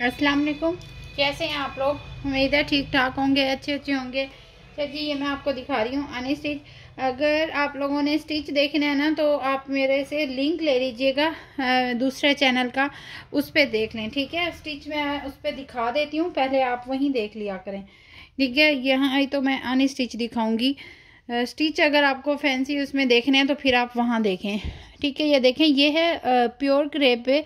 अस्सलाम वालेकुम कैसे हैं आप लोग? उम्मीद है ठीक ठाक होंगे। अच्छे अच्छे होंगे चलिए ये मैं आपको दिखा रही हूँ अनी स्टिच अगर आप लोगों ने स्टिच देखना है ना तो आप मेरे से लिंक ले लीजिएगा दूसरे चैनल का उस पर देख लें ठीक है? स्टिच मैं उस पर दिखा देती हूँ पहले आप वहीं देख लिया करें। ठीक है यहाँ आई तो मैं अनी स्टिच दिखाऊँगी। स्टिच अगर आपको फैंसी उसमें देखने हैं तो फिर आप वहाँ देखें। ठीक है, ये देखें, ये है प्योर क्रेप पे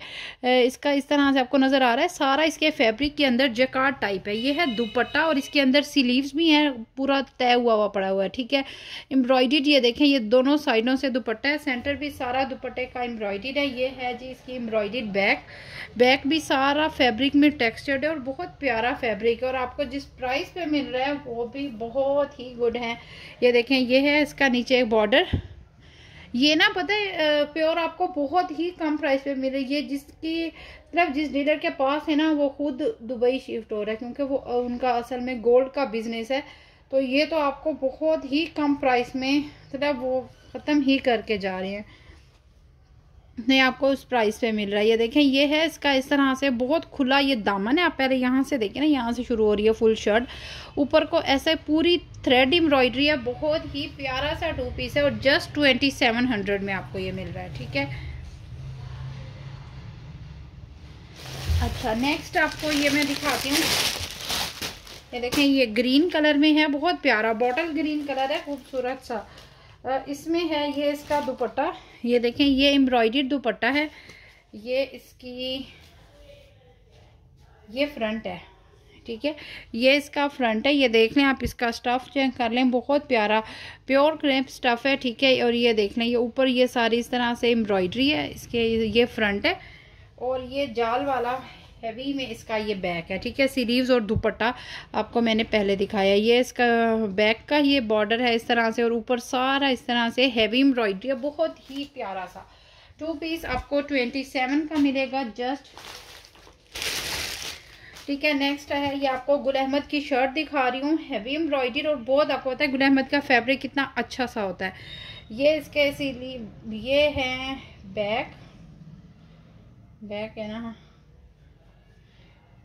इसका इस तरह से आपको नज़र आ रहा है। सारा इसके फैब्रिक के अंदर जकार्ड टाइप है। ये है दुपट्टा और इसके अंदर सिलीव्स भी हैं, पूरा तय हुआ हुआ पड़ा हुआ है, ठीक है? एम्ब्रॉयड ये देखें, ये दोनों साइडों से दुपट्टा है। सेंटर भी सारा दुपट्टे का एम्ब्रॉयड है। ये है जी इसकी एम्ब्रॉयड बैक बैक भी सारा फैब्रिक में टेक्सचर्ड है और बहुत प्यारा फैब्रिक है और आपको जिस प्राइस पे मिल रहा है, वो भी बहुत ही गुड है। ये देखें, ये है इसका नीचे एक बॉर्डर ये ना पता है प्योर आपको बहुत ही कम प्राइस पे मिल है। जिसकी मतलब जिस डीलर के पास है ना, वो खुद दुबई शिफ्ट हो रहा है, क्योंकि वो उनका असल में गोल्ड का बिज़नेस है। तो ये तो आपको बहुत ही कम प्राइस में मतलब वो ख़त्म ही करके जा रहे हैं। नहीं, आपको उस प्राइस पे मिल रहा है। ये देखें, ये है इसका इस तरह से बहुत खुला ये दामन है। आप पहले यहाँ से देखें ना, यहाँ से शुरू हो रही है फुल शर्ट ऊपर को ऐसे पूरी थ्रेड एम्ब्रॉयडरी है, बहुत ही प्यारा सा टू पीस है और जस्ट ट्वेंटी सेवन हंड्रेड में आपको ये मिल रहा है, ठीक है? अच्छा नेक्स्ट आपको ये मैं दिखाती हूँ। ये देखें, ये ग्रीन कलर में है, बहुत प्यारा बॉटल ग्रीन कलर है, खूबसूरत सा। इसमें है ये इसका दुपट्टा। ये देखें, ये एम्ब्रॉयड दुपट्टा है। ये इसकी, ये फ्रंट है, ठीक है? ये इसका फ्रंट है, ये देख लें आप इसका स्टफ़ चेक कर लें, बहुत प्यारा, प्योर क्रेप स्टफ़ है, ठीक है? और ये देख लें, ये ऊपर ये सारी इस तरह से एम्ब्रॉयडरी है, इसके ये फ्रंट है। और ये जाल वाला हैवी में इसका ये बैक है, ठीक है? सीरीव्स और दुपट्टा आपको मैंने पहले दिखाया ये इसका बैक का ये बॉर्डर है इस तरह से और ऊपर सारा इस तरह से हैवी एम्ब्रॉयडरी है, बहुत ही प्यारा सा। टू पीस आपको ट्वेंटी सेवन का मिलेगा जस्ट ठीक है नेक्स्ट है, ये आपको गुल अहमद की शर्ट दिखा रही हूँ हैवी एम्ब्रॉयडरी और बहुत आपको पता है गुल अहमद का फैब्रिक कितना अच्छा सा होता है। ये इसके इसीलिए ये है बैक बैक है ना?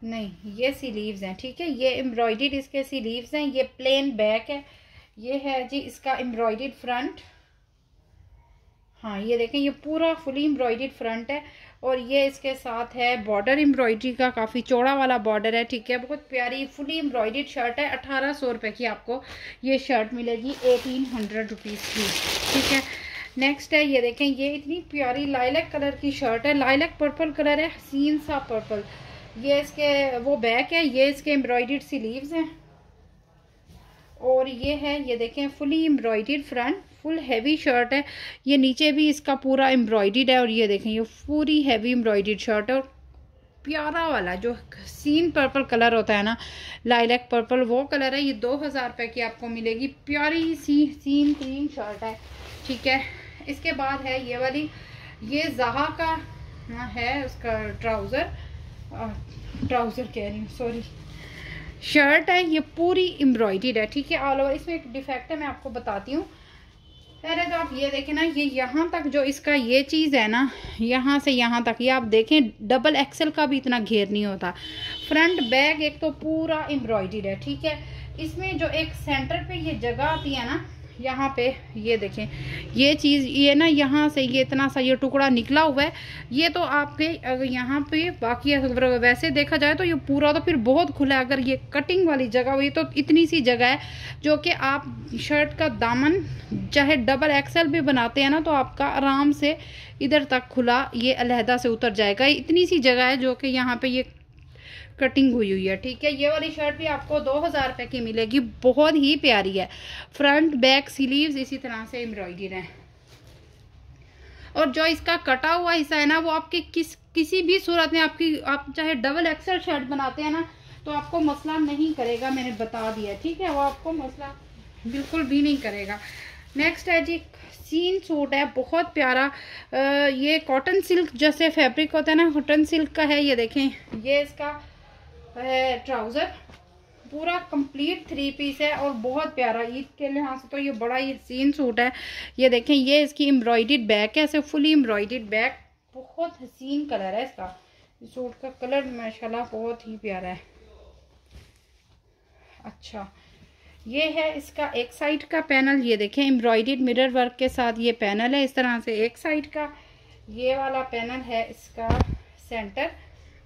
नहीं, ये सीलीव्स हैं, ठीक है? ये एम्ब्रॉयड इसके सीलीव्स हैं, ये प्लेन बैक है। ये है जी इसका एम्ब्रॉयड फ्रंट। हाँ ये देखें, ये पूरा फुली एम्ब्रॉयड फ्रंट है और ये इसके साथ है बॉर्डर एम्ब्रॉयडरी का, काफ़ी चौड़ा वाला बॉर्डर है, ठीक है? बहुत प्यारी फुली एम्ब्रॉयड शर्ट है, अठारह सौ रुपये की आपको ये शर्ट मिलेगी, एटीन हंड्रेड रुपीज़ की, ठीक है? नेक्स्ट है, ये देखें, ये इतनी प्यारी लाइलक कलर की शर्ट है, लाइलक पर्पल कलर है हसीन सा पर्पल। ये इसके, वो बैक है, ये इसके एम्ब्रॉयड स्लीव्स हैं। और ये है, ये देखें फुली एम्ब्रॉयड फ्रंट फुल हैवी शर्ट है। ये नीचे भी इसका पूरा एम्ब्रॉयड है और ये देखें, ये पूरी हैवी एम्ब्रॉयड शर्ट है। और प्यारा वाला जो सीन पर्पल कलर होता है ना लाइलैक पर्पल वो कलर है। ये दो हज़ार रुपये की आपको मिलेगी। प्यारी सी सीन क्रीम शर्ट है। ठीक है? इसके बाद है ये वाली। ये जहा का, है उसका ट्राउज़र ट्राउज़र कह रही हूँ सॉरी शर्ट है, ये पूरी एम्ब्रॉयड है, ठीक है? ऑल ओवर इसमें एक डिफेक्ट है, मैं आपको बताती हूँ। पहले तो आप ये देखें ना, ये यहाँ तक जो इसका ये चीज़ है ना, यहाँ से यहाँ तक, ये आप देखें डबल एक्सल का भी इतना घेर नहीं होता। फ्रंट बैग एक तो पूरा एम्ब्रॉयड है, ठीक है? इसमें जो एक सेंटर पे ये जगह आती है ना यहाँ पे, ये देखें, ये चीज़, ये ना यहाँ से ये इतना सा ये टुकड़ा निकला हुआ है, ये तो आपके, अगर यहाँ पे बाकी अगर वैसे देखा जाए तो ये पूरा तो फिर बहुत खुला है, अगर ये कटिंग वाली जगह हुई तो इतनी सी जगह है, जो कि आप शर्ट का दामन चाहे डबल एक्सल भी बनाते हैं ना तो आपका आराम से इधर तक खुला ये अलहदा से उतर जाएगा। इतनी सी जगह है जो कि यहाँ पर ये कटिंग हुई हुई है ठीक है? ये वाली शर्ट भी आपको दो हज़ार रुपये की मिलेगी। बहुत ही प्यारी है। फ्रंट बैक स्लीव्स इसी तरह से एम्ब्रॉयडर है। और जो इसका कटा हुआ हिस्सा है ना वो आपके किस किसी भी सूरत में आपकी आप चाहे डबल एक्सल शर्ट बनाते हैं ना तो आपको मसला नहीं करेगा मैंने बता दिया ठीक है? वो आपको मसला बिल्कुल भी नहीं करेगा। नेक्स्ट है जी सीन सूट है बहुत प्यारा। आ, ये कॉटन सिल्क जैसे फैब्रिक होता है ना कॉटन सिल्क का है ये देखें। ये इसका ट्राउज़र पूरा कंप्लीट थ्री पीस है और बहुत प्यारा ईद के लिहाज से तो ये बड़ा ही हसीन सूट है। ये देखें, ये इसकी एम्ब्रॉयड बैक है, ऐसे फुली एम्ब्रॉयड बैक बहुत हसीन कलर है इसका। सूट का कलर माशाल्लाह बहुत ही प्यारा है। अच्छा ये है इसका एक साइड का पैनल ये देखें एम्ब्रॉयड मिरर वर्क के साथ ये पैनल है इस तरह से एक साइड का। ये वाला पैनल है इसका सेंटर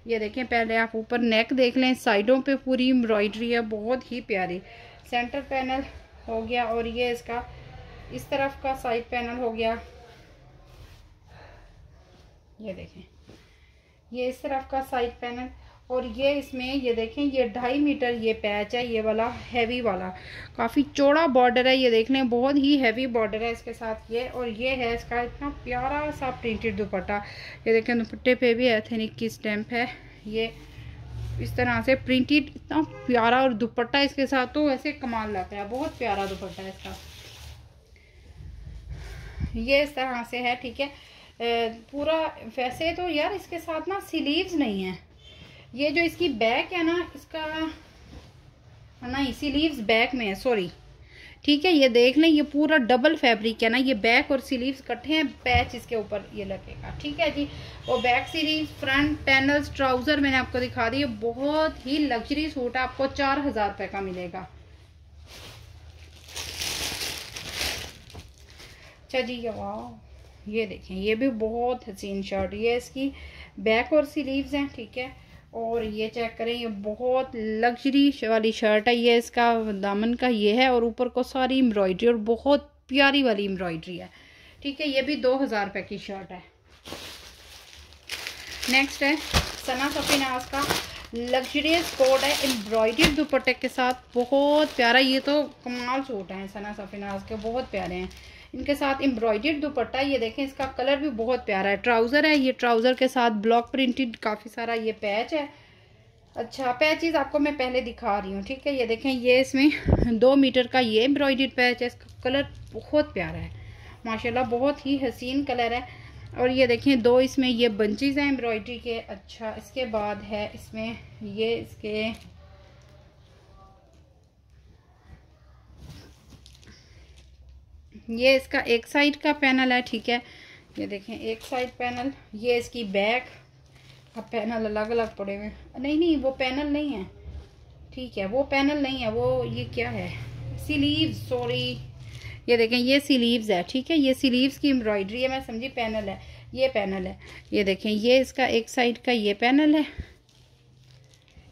ये देखें, पहले आप ऊपर नेक देख लें, साइडों पे पूरी एम्ब्रॉयडरी है, बहुत ही प्यारी। सेंटर पैनल हो गया और ये इसका, इस तरफ़ का साइड पैनल हो गया। ये देखें, ये इस तरफ़ का साइड पैनल और ये इसमें, ये देखें, ये ढाई मीटर ये पैच है, ये वाला हैवी वाला। काफ़ी चौड़ा बॉर्डर है ये देख लें बहुत ही हैवी बॉर्डर है इसके साथ ये। और ये है इसका इतना प्यारा सा प्रिंटेड दुपट्टा। ये देखें, दुपट्टे पे भी एथेनिक की स्टैंप है। ये इस तरह से प्रिंटेड इतना प्यारा और दुपट्टा इसके साथ तो ऐसे कमाल लगता है। बहुत प्यारा दुपट्टा है इसका। ये इस तरह से है, ठीक है। पूरा, वैसे तो यार इसके साथ ना सिलीव्स नहीं है। ये जो इसकी बैक है ना, इसका नहीं सिलीव्स बैक में है सॉरी ठीक है, ये देख लें, ये पूरा डबल फैब्रिक है ना, ये बैक और सिलीव्स इकट्ठे हैं पैच इसके ऊपर ये लगेगा। ठीक है जी और back series front panels trouser मैंने आपको दिखा दी बहुत ही लग्जरी सूट है, आपको चार हज़ार रुपए का मिलेगा। अच्छा जी, ये वाह ये देखें, ये भी बहुत हसीन शर्ट ये इसकी बैक और स्लीव्स हैं, ठीक है। और ये चेक करें, ये बहुत लग्जरी वाली शर्ट है, ये इसका दामन का ये है और ऊपर को सारी एम्ब्रॉयडरी और बहुत प्यारी वाली एम्ब्रॉयडरी है। ठीक है, ये भी दो हज़ार रुपये की शर्ट है। नेक्स्ट है, सना सफीनाज का लग्जरियस कोट है एम्ब्रॉयडरी दुपट्टे के साथ, बहुत प्यारा, ये तो कमाल सूट है सना सफीनाज के, बहुत प्यारे हैं। इनके साथ एम्ब्रॉयडर्ड दुपट्टा, ये देखें, इसका कलर भी बहुत प्यारा है। ट्राउज़र है, ये ट्राउज़र के साथ ब्लॉक प्रिंटेड काफ़ी सारा ये पैच है। अच्छा पैचेज आपको मैं पहले दिखा रही हूँ, ठीक है? ये देखें, ये इसमें दो मीटर का ये एम्ब्रॉयडर्ड पैच है, इसका कलर बहुत प्यारा है। माशाल्लाह, बहुत ही हसीन कलर है। और ये देखें, दो इसमें ये बंचेज हैं एम्ब्रॉयडरी के। अच्छा इसके बाद है इसमें ये, इसके ये इसका एक साइड का पैनल है, ठीक है? ये देखें, एक साइड पैनल, ये इसकी बैक, अब पैनल अलग अलग पड़े हुए नहीं नहीं, वो पैनल नहीं है। ठीक है, वो पैनल नहीं है, वो ये क्या है? सिलीव सॉरी ये देखें, ये सिलीव्स है, ठीक है? ये सिलीव्स की एम्ब्रॉयडरी है, मैं समझी, पैनल है, ये पैनल है। ये देखें, ये इसका एक साइड का ये पैनल है।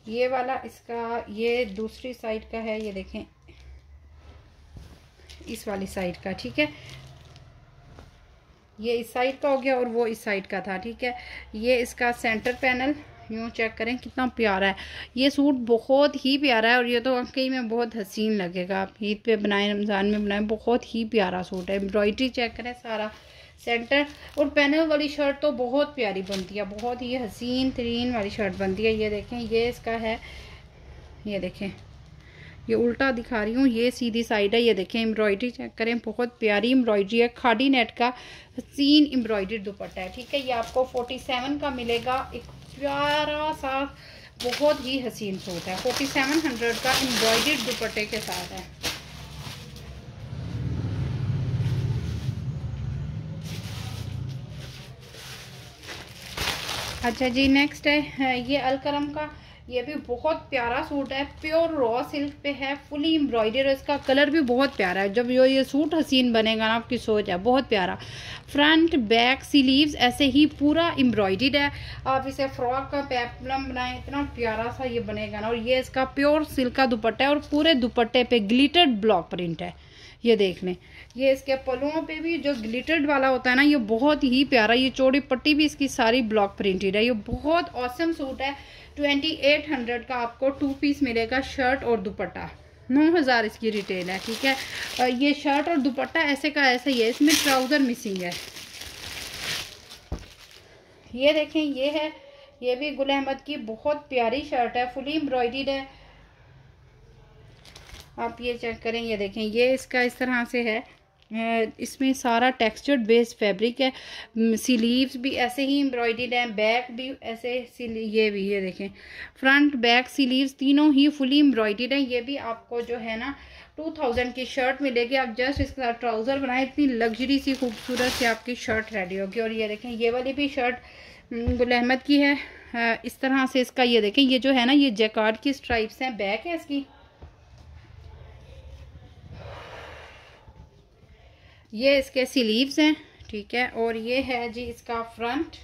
ये वाला इसका, ये दूसरी साइड का है, ये देखें। इस वाली साइड का, ठीक है? ये इस साइड का हो गया और वो इस साइड का था, ठीक है? ये इसका सेंटर पैनल यूँ चेक करें, कितना प्यारा है। ये सूट बहुत ही प्यारा है और ये तो वाकई में बहुत हसीन लगेगा। आप ईद पे बनाए, रमज़ान में बनाएँ, बहुत ही प्यारा सूट है। एम्ब्रॉयडरी चेक करें सारा सेंटर और पैनल वाली शर्ट तो बहुत प्यारी बनती है, बहुत ही हसीन तरीन वाली शर्ट बनती है। ये देखें, ये इसका है, ये देखें। ये उल्टा दिखा रही हूँ, ये सीधी साइड है, ये देखें एम्ब्रॉयडरी चेक करें, बहुत प्यारी एम्ब्रॉयडरी है, खाड़ी नेट का सीन एम्ब्रॉयडरी दुपट्टा है, ठीक है, ये आपको 47 का मिलेगा, एक प्यारा सा, बहुत ही हसीन सूट है 4700 का एम्ब्रॉयडरी दुपट्टे के साथ है। अच्छा जी नेक्स्ट है, ये अलकरम का ये भी बहुत प्यारा सूट है। प्योर रॉ सिल्क पे है फुली एम्ब्रॉयडर इसका कलर भी बहुत प्यारा है। जब जो ये सूट हसीन बनेगा ना, आपकी सोच है, बहुत प्यारा। फ्रंट बैक स्लीव्स ऐसे ही पूरा एम्ब्रॉयडर्ड है। आप इसे फ्रॉक का पेपलम बनाएँ, इतना प्यारा सा ये बनेगा ना। और ये इसका प्योर सिल्क का दुपट्टा है और पूरे दुपट्टे पे ग्लिटर्ड ब्लॉक प्रिंट है। ये देख लें। ये इसके पलुओं पे भी जो ग्लिटर्ड वाला होता है ना, ये बहुत ही प्यारा, ये चौड़ी पट्टी भी इसकी सारी ब्लॉक प्रिंटेड है। ये बहुत औसम सूट है। ट्वेंटी एट हंड्रेड का आपको टू पीस मिलेगा शर्ट और दुपट्टा। नौ हज़ार इसकी रिटेल है, ठीक है? ये शर्ट और दुपट्टा ऐसे का ऐसा ही है, इसमें ट्राउज़र मिसिंग है। ये देखें, ये है, ये भी गुल अहमद की बहुत प्यारी शर्ट है फुली एम्ब्रॉयड है। आप ये चेक करें, ये देखें, ये इसका इस तरह से है। इसमें सारा टेक्सचर्ड बेस्ड फैब्रिक है। सिलीव्स भी ऐसे ही एम्ब्रॉयड हैं बैक भी ऐसे ये भी, ये देखें। फ्रंट बैक सिलीव्स तीनों ही फुली एम्ब्रॉयड हैं। ये भी आपको जो है ना टू थाउज़ेंड की शर्ट मिलेगी। आप जस्ट इसके साथ ट्राउज़र बनाएँ, इतनी लग्जरी सी खूबसूरत सी आपकी शर्ट रेडी होगी। और ये देखें, ये वाली भी शर्ट गुल अहमद की है। इस तरह से इसका ये देखें, ये जो है ना, ये जैकार्ड की स्ट्राइप्स हैं बैक है इसकी। ये इसके सिलीव्स हैं, ठीक है, और ये है जी इसका फ्रंट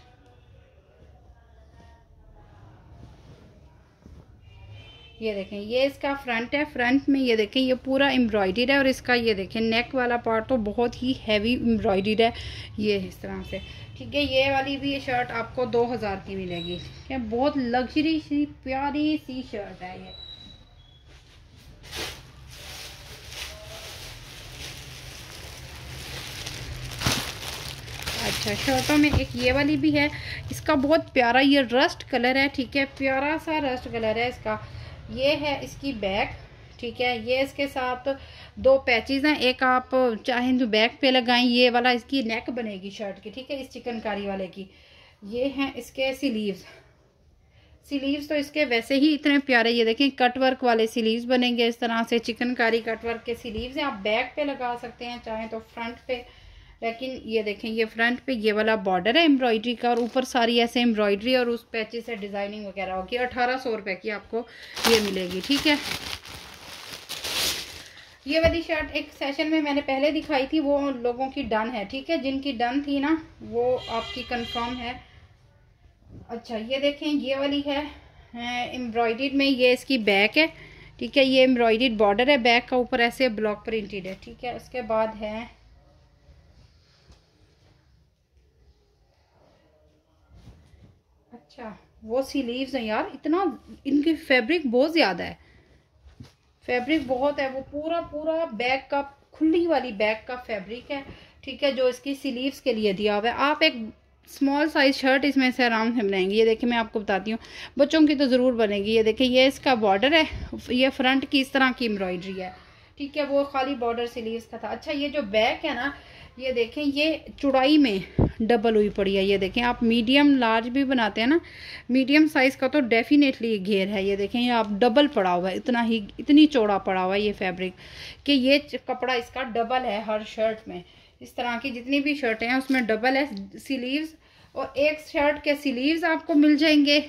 ये देखें, ये इसका फ्रंट है फ्रंट में ये देखें, ये पूरा एम्ब्रॉयडर्ड है और इसका ये देखें नेक वाला पार्ट तो बहुत ही हैवी एम्ब्रॉयडर्ड है, ये इस तरह से, ठीक है, ये वाली भी ये शर्ट आपको दो हज़ार की मिलेगी, ठीक है, बहुत लग्जरी सी, प्यारी सी शर्ट है ये। अच्छा शर्टों में एक ये वाली भी है। इसका बहुत प्यारा ये रस्ट कलर है, ठीक है? प्यारा सा रस्ट कलर है इसका। ये है इसकी बैक ठीक है? ये इसके साथ दो पैचेज हैं। एक आप चाहें तो बैक पे लगाएँ, ये वाला इसकी नेक बनेगी शर्ट की, ठीक है? इस चिकनकारी वाले की। ये हैं इसके सिलीव्स सिलीव्स तो इसके वैसे ही इतने प्यारे, ये देखें कट वर्क वाले सिलीव्स बनेंगे इस तरह से। चिकनकारी कट वर्क के सिलीव्स हैं। आप बैक पे लगा सकते हैं, चाहें तो फ्रंट पे। लेकिन ये देखें, ये फ्रंट पे ये वाला बॉर्डर है एम्ब्रॉयडरी का और ऊपर सारी ऐसे एम्ब्रॉयडरी और उस पैचे से डिज़ाइनिंग वगैरह होगी। अठारह सौ रुपये की आपको ये मिलेगी, ठीक है? ये वाली शर्ट एक सेशन में मैंने पहले दिखाई थी, वो लोगों की डन है, ठीक है? जिनकी डन थी ना, वो आपकी कंफर्म है। अच्छा ये देखें, ये वाली है एम्ब्रॉयड में ये इसकी बैक है, ठीक है? ये एम्ब्रॉयड बॉर्डर है बैक का ऊपर ऐसे ब्लॉक प्रिंटेड है, ठीक है? उसके बाद है अच्छा वो सी लीव्स हैं यार, इतना, इनकी फैब्रिक बहुत ज़्यादा है। फैब्रिक बहुत है, वो पूरा पूरा बैग का, खुली वाली बैग का फैब्रिक है, ठीक है, जो इसकी सिलीव्स के लिए दिया हुआ है। आप एक स्मॉल साइज़ शर्ट इसमें से आराम से बनाएँगे। ये देखिए, मैं आपको बताती हूँ, बच्चों की तो ज़रूर बनेगी। ये देखिए, ये इसका बॉर्डर है, ये फ्रंट की इस तरह की एम्ब्रॉयडरी है, ठीक है, वो खाली बॉर्डर सिलीव्स का था। अच्छा ये जो बैक है ना ये देखें, ये चुड़ाई में डबल हुई पड़ी है। ये देखें, आप मीडियम लार्ज भी बनाते हैं ना मीडियम साइज़ का तो डेफिनेटली घेर है। ये देखें, ये आप डबल पड़ा हुआ है। इतना ही, इतनी चौड़ा पड़ा हुआ है ये फैब्रिक कि ये कपड़ा इसका डबल है हर शर्ट में। इस तरह की जितनी भी शर्टें हैं, उसमें डबल है सिलीव्स और एक शर्ट के सिलीव्स आपको मिल जाएँगे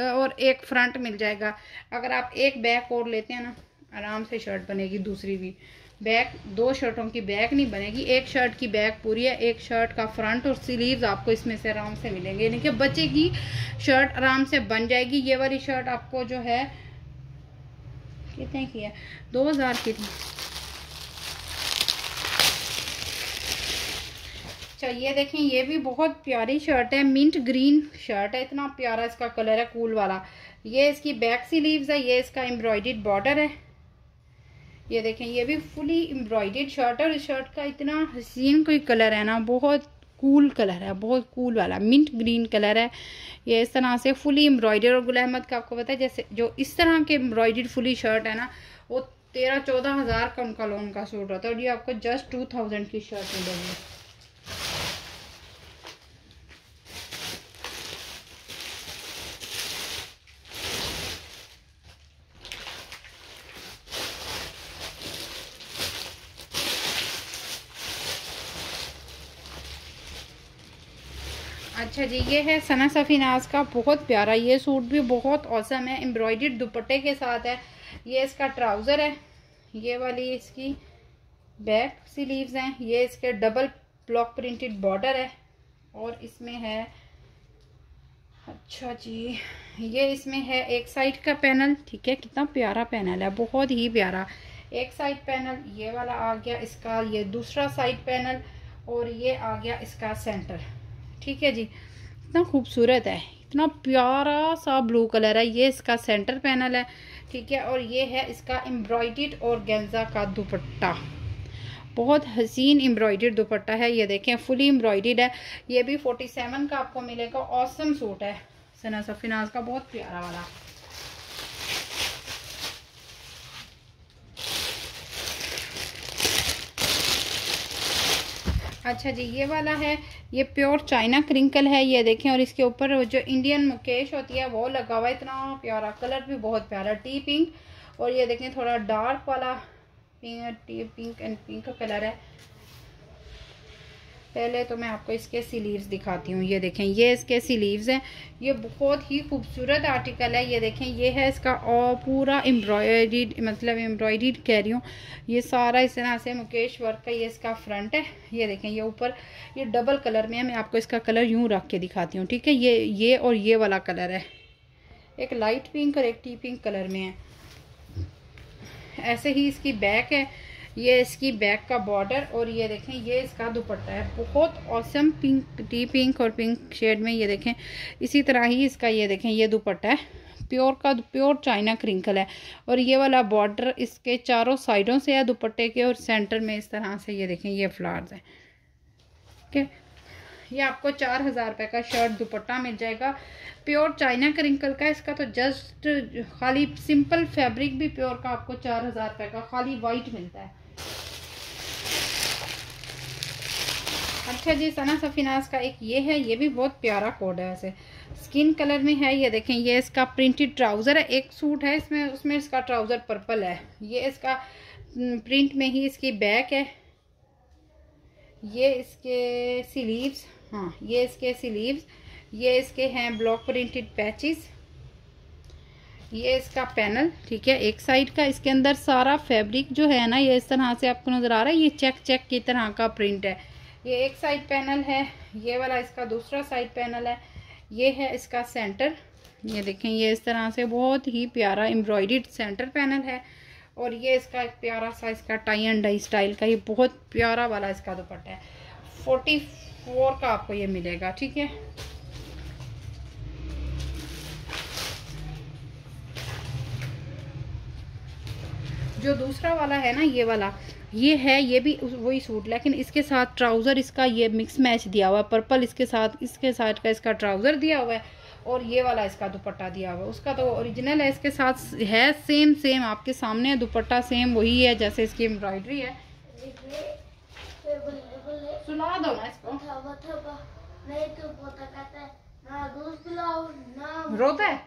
और एक फ्रंट मिल जाएगा। अगर आप एक बैक और लेते हैं ना, आराम से शर्ट बनेगी, दूसरी भी। बैक दो शर्टों की बैक नहीं बनेगी, एक शर्ट की बैक पूरी है, एक शर्ट का फ्रंट और स्लीव्स आपको इसमें से आराम से मिलेंगे। यानी कि बच्चे की शर्ट आराम से बन जाएगी। ये वाली शर्ट आपको जो है, कितने की है? दो हज़ार की थी। अच्छा ये देखें, ये भी बहुत प्यारी शर्ट है मिंट ग्रीन शर्ट है। इतना प्यारा इसका कलर है कूल वाला। ये इसकी बैक स्लीव्स है, ये इसका एम्ब्रॉयड बॉर्डर है। ये देखें, ये भी फुली एम्ब्रॉयडेड शर्ट है और इस शर्ट का इतना हसीन कोई कलर है ना, बहुत कूल कलर है, बहुत कूल वाला मिंट ग्रीन कलर है। ये इस तरह से फुली एम्ब्रॉयडर और गुल अहमद का आपको पता है, जैसे जो इस तरह के एम्ब्रॉयडेड फुली शर्ट है ना, वो तेरह चौदह हज़ार का उनका लोन का सूट होता है और ये आपको जस्ट टू थाउज़ेंड की शर्ट मिलेगी। अच्छा जी, ये है सना सफ़ीनाज का बहुत प्यारा, ये सूट भी बहुत औसम है एम्ब्रॉयड दुपट्टे के साथ है, ये इसका ट्राउज़र है, ये वाली इसकी बैक स्लीव्स हैं, ये इसके डबल ब्लॉक प्रिंटेड बॉर्डर है, और इसमें है अच्छा जी, ये इसमें है एक साइड का पैनल ठीक है, कितना प्यारा पैनल है, बहुत ही प्यारा, एक साइड पैनल ये वाला आ गया इसका, ये दूसरा साइड पैनल और ये आ गया इसका सेंटर ठीक है जी। इतना खूबसूरत है, इतना प्यारा सा ब्लू कलर है। ये इसका सेंटर पैनल है, ठीक है? और ये है इसका एम्ब्रॉयड और गेंजा का दुपट्टा। बहुत हसीन एम्ब्रॉयड दुपट्टा है, ये देखें फुली एम्ब्रॉयड है। ये भी फोर्टी सेवन का आपको मिलेगा। औसम सूट है। सना सफिनाज का बहुत प्यारा वाला। अच्छा जी, ये वाला है, ये प्योर चाइना क्रिंकल है, ये देखें, और इसके ऊपर जो इंडियन मुकेश होती है, वो लगा हुआ है, इतना प्यारा, कलर भी बहुत प्यारा, टी पिंक, और ये देखें, थोड़ा डार्क वाला, pink, tea pink and pink colour है पहले तो मैं आपको इसके सिलीव्स दिखाती हूँ। ये देखें, ये इसके सिलीव्स हैं। ये बहुत ही खूबसूरत आर्टिकल है। ये देखें, ये है इसका और पूरा एम्ब्रॉयड मतलब एम्ब्रॉयड कह रही हूँ ये सारा इस तरह से मुकेश वर्क का ये इसका फ्रंट है। ये देखें, ये ऊपर, ये डबल कलर में है। मैं आपको इसका कलर यूँ रख के दिखाती हूँ, ठीक है? ये ये और ये वाला कलर है। एक लाइट पिंक और एक टी पिंक कलर में है। ऐसे ही इसकी बैक है। ये इसकी बैक का बॉर्डर और ये देखें, ये इसका दुपट्टा है। बहुत औसम पिंक डी पिंक और पिंक शेड में ये देखें। इसी तरह ही इसका ये देखें, ये दुपट्टा है। प्योर का प्योर चाइना क्रिंकल है। और ये वाला बॉर्डर इसके चारों साइडों से है, दुपट्टे के और सेंटर में इस तरह से ये देखें, ये फ्लावर्स हैं। ठीक है? ये आपको चार हज़ार रुपये का शर्ट दुपट्टा मिल जाएगा। प्योर चाइना क्रिंकल का, इसका तो जस्ट खाली सिंपल फैब्रिक भी प्योर का आपको चार हज़ार रुपये का खाली वाइट मिलता है। अच्छा जी, सना सफिनाज का एक ये है, ये भी बहुत प्यारा कोड है वैसे। स्किन कलर में है, ये देखें, ये इसका प्रिंटेड ट्राउज़र है, एक सूट है इसमें, उसमें इसका ट्राउज़र पर्पल है। ये इसका प्रिंट में ही इसकी बैक है। ये इसके सिलीव्स हाँ ये इसके सिलीव्स, ये इसके हैं ब्लॉक प्रिंटेड पैचेस। ये इसका पैनल, ठीक है, एक साइड का, इसके अंदर सारा फैब्रिक जो है ना, ये इस तरह से आपको नज़र आ रहा है, ये चेक चेक की तरह का प्रिंट है। ये एक साइड पैनल है, ये वाला इसका दूसरा साइड पैनल है, ये है इसका सेंटर। ये देखें, ये इस तरह से बहुत ही प्यारा एम्ब्रॉयड सेंटर पैनल है, और ये इसका एक प्यारा सा इसका टाई एंड डाई स्टाइल का, ये बहुत प्यारा वाला इसका दुपट्टा है। फोर्टी फोर का आपको ये मिलेगा, ठीक है? जो दूसरा वाला है ना ये वाला ये है ये भी वही सूट लेकिन इसके साथ ट्राउज़र इसका ये मिक्स मैच दिया हुआ है। पर्पल इसके साथ इसके साथ का इसका ट्राउज़र दिया हुआ है और ये वाला इसका दुपट्टा दिया हुआ है। उसका तो ओरिजिनल है इसके साथ है सेम सेम आपके सामने है दुपट्टा सेम वही है जैसे इसकी एम्ब्रॉयडरी है। सुना दो ना इसको। रोता है।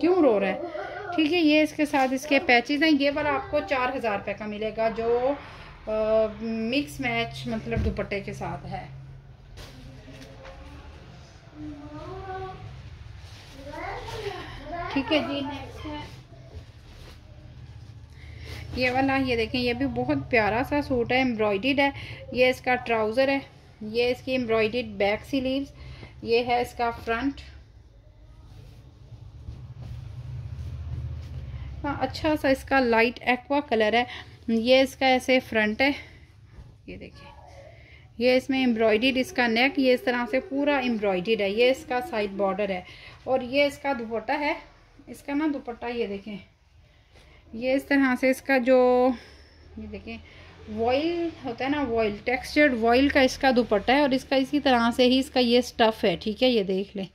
क्यों रो रहा है? ठीक है ये इसके साथ इसके पैचेस हैं। ये वाला आपको चार हज़ार रुपये का मिलेगा जो आ, मिक्स मैच मतलब दुपट्टे के साथ है। ठीक है जी। ये वाला ये देखें ये भी बहुत प्यारा सा सूट है एम्ब्रॉयड है। ये इसका ट्राउज़र है ये इसकी एम्ब्रॉयड बैक स्लीव्स ये है इसका फ्रंट हाँ अच्छा सा इसका लाइट एक्वा कलर है। ये इसका ऐसे फ्रंट है। ये देखिए। ये इसमें एम्ब्रॉयड इसका नेक ये इस तरह से पूरा एम्ब्रॉयड है। ये इसका साइड बॉर्डर है। और ये इसका दुपट्टा है। इसका ना दुपट्टा, ये देखें। ये इस तरह से इसका जो, ये देखें। वॉइल होता है ना वॉइल टेक्सचर्ड वॉइल का इसका दुपट्टा है। और इसका इसी तरह से ही इसका ये स्टफ़ है। ठीक है, ये देख लें।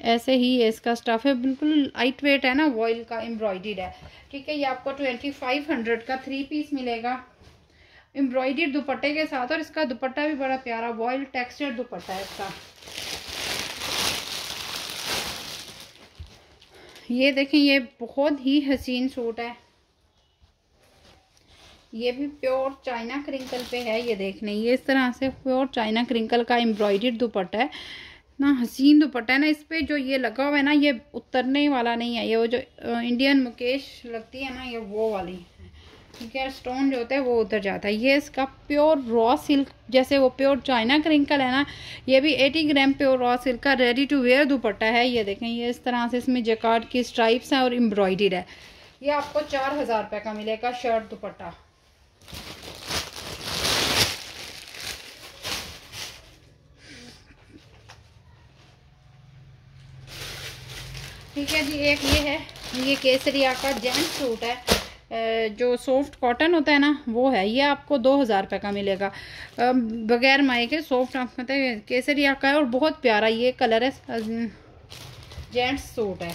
ऐसे ही इसका स्टफ़ है। बिल्कुल लाइट वेट है ना वॉइल का एम्ब्रॉयड है। ठीक है, ये आपको ट्वेंटी फाइव हंड्रेड का थ्री पीस मिलेगा। एम्ब्रॉयड दुपट्टे के साथ, और इसका दुपट्टा भी बड़ा प्यारा वॉइल टेक्सचर दुपट्टा है इसका। ये देखें, ये बहुत ही हसीन सूट है। ये भी प्योर चाइना क्रिंकल पे है, ये देख लें। ये इस तरह से प्योर चाइना क्रिंकल का एम्ब्रॉयड दुपट्टा है। ना हसीन दुपट्टा है ना इस पर जो ये लगा हुआ है ना, ये उतरने वाला नहीं है। ये वो जो इंडियन मुकेश लगती है ना, ये वो वाली ठीक है स्टोन जो होता है वो उतर जाता है। ये इसका प्योर रॉ सिल्क जैसे वो प्योर चाइना क्रिंकल है ना ये भी 80 ग्राम प्योर रॉ सिल्क का रेडी टू वेयर दुपट्टा है। ये देखें, ये इस तरह से इसमें जकार्ड की स्ट्राइप्स हैं और एम्ब्रॉयड है। ये आपको चार हज़ार रुपये का मिलेगा शर्ट दुपट्टा। ठीक है जी, एक ये है, ये केसरिया का जैन सूट है। जो सॉफ्ट कॉटन होता है ना, वो है। ये आपको दो हज़ार रुपये का मिलेगा। बगैर माए के सॉफ्ट आप मतलब केसरिया का है और बहुत प्यारा ये कलर है। जेंट्स सूट है।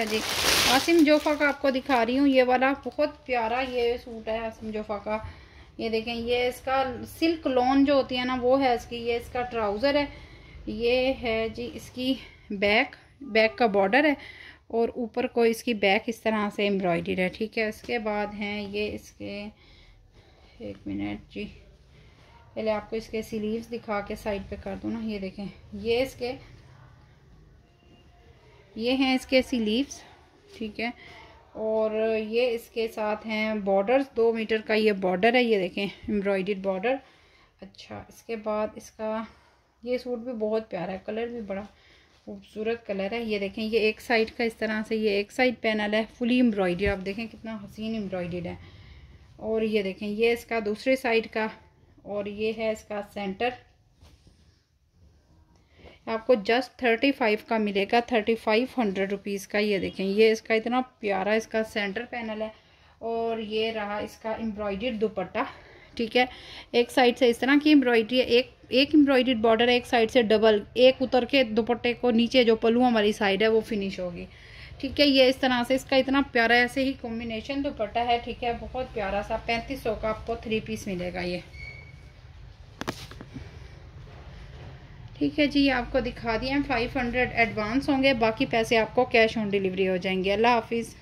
अच्छा जी। आसिम जोफ़ा का आपको दिखा रही हूँ, ये वाला बहुत प्यारा ये सूट है आसिम जोफ़ा का। ये देखें, ये इसका सिल्क लॉन जो होती है ना, वो है इसकी, ये इसका ट्राउज़र है। ये है जी इसकी बैक बैक का बॉर्डर है और ऊपर को इसकी बैक इस तरह से एम्ब्रॉयडरी है, ठीक है। इसके बाद हैं ये इसके, एक मिनट जी, पहले आपको इसके सिलीव्स दिखा के साइड पे कर दूँ ना, ये देखें, ये इसके ये हैं इसके सिलीव्स ठीक है? और ये इसके साथ हैं बॉर्डर्स दो मीटर का ये बॉर्डर है, ये देखें एम्ब्रॉयड बॉर्डर अच्छा इसके बाद इसका, ये सूट भी बहुत प्यारा है कलर भी बड़ा खूबसूरत कलर है। ये देखें, ये एक साइड का इस तरह से ये एक साइड पैनल है फुली एम्ब्रॉयडरी आप देखें कितना हसीन एम्ब्रॉयड है। और ये देखें, ये इसका दूसरे साइड का, और ये है इसका सेंटर आपको जस्ट थर्टी फाइव का मिलेगा थर्टी फाइव हंड्रेड रुपीज़ का। ये देखें, ये इसका इतना प्यारा इसका सेंटर पैनल है और ये रहा इसका एम्ब्रॉयड दुपट्टा, ठीक है? एक साइड से इस तरह की एम्ब्रॉयडरी है, एक एक एम्ब्रॉयड बॉर्डर एक साइड से डबल एक उतर के दुपट्टे को नीचे जो पलुओं वाली साइड है, वो फिनिश होगी। ठीक है, ये इस तरह से इसका इतना प्यारा, ऐसे ही कॉम्बिनेशन दुपट्टा है, ठीक है? बहुत प्यारा सा, पैंतीस सौ का आपको थ्री पीस मिलेगा ये। ठीक है जी आपको दिखा दिया फाइव हंड्रेड एडवांस होंगे, बाकी पैसे आपको कैश ऑन डिलीवरी हो जाएँगे। अल्लाह हाफिज़।